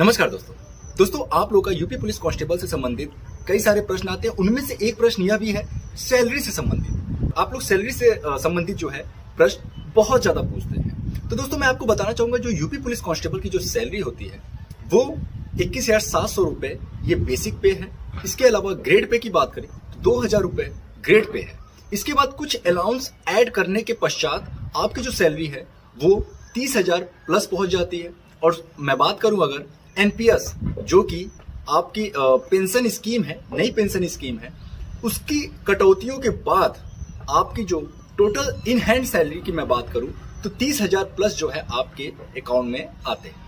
नमस्कार दोस्तों। दोस्तों, आप लोग का यूपी पुलिस कांस्टेबल से संबंधित कई सारे प्रश्न आते हैं। उनमें से एक प्रश्न यह भी है, सैलरी से संबंधित। आप लोग सैलरी से संबंधित जो है, प्रश्न बहुत ज़्यादा पूछते हैं। तो दोस्तों, मैं आपको बताना चाहूँगा, जो यूपी पुलिस कांस्टेबल की जो सैलरी होती है, वो इक्कीस हज़ार सात सौ रुपए ये बेसिक पे है। इसके अलावा ग्रेड पे की बात करें तो दो हज़ार रुपए ग्रेड पे है। इसके बाद कुछ अलाउंस ऐड करने के पश्चात आपकी जो सैलरी है, वो तीस हज़ार प्लस पहुँच जाती है। और मैं बात करूँ अगर एनपीएस जो कि आपकी पेंशन स्कीम है, नई पेंशन स्कीम है, उसकी कटौतियों के बाद आपकी जो टोटल इन हैंड सैलरी की मैं बात करूँ तो तीस हज़ार प्लस जो है आपके अकाउंट में आते हैं।